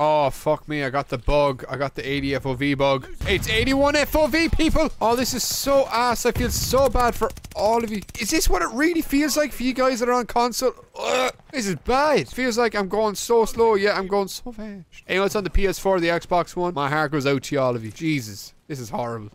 Oh, fuck me. I got the bug. I got the 80 FOV bug. It's 81 FOV, people. Oh, this is so ass. I feel so bad for all of you. Is this what it really feels like for you guys that are on console? Ugh, this is bad. Feels like I'm going so slow, yet I'm going so fast. Anyone that's on the PS4 or the Xbox One, my heart goes out to all of you. Jesus, this is horrible.